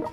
What?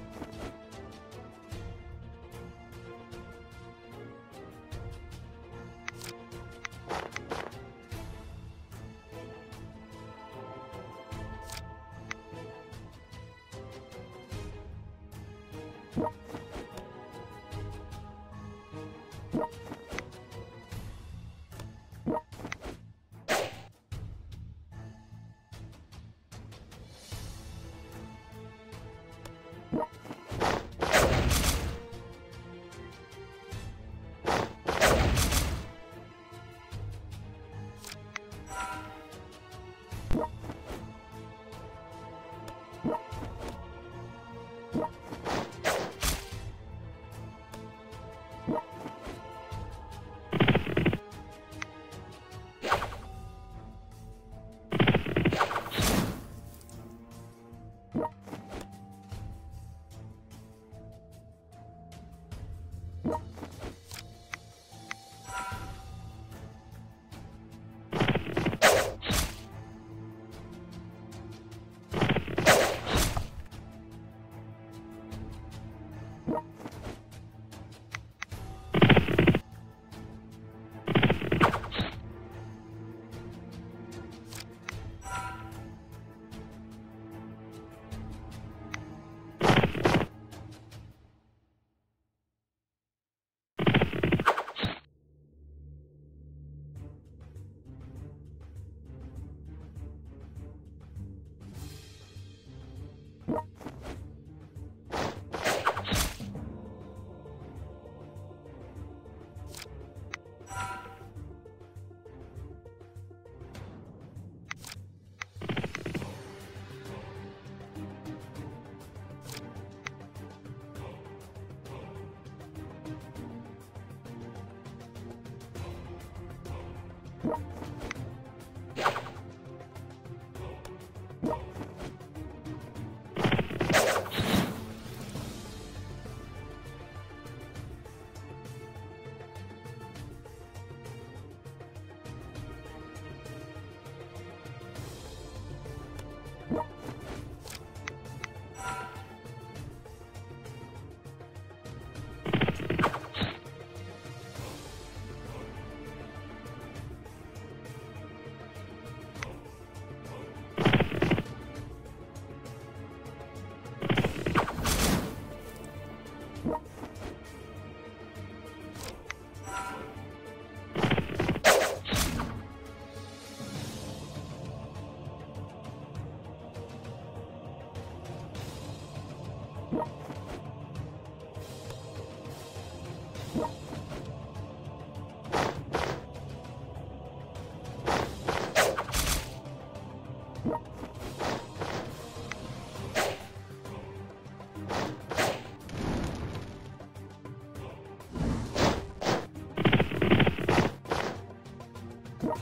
you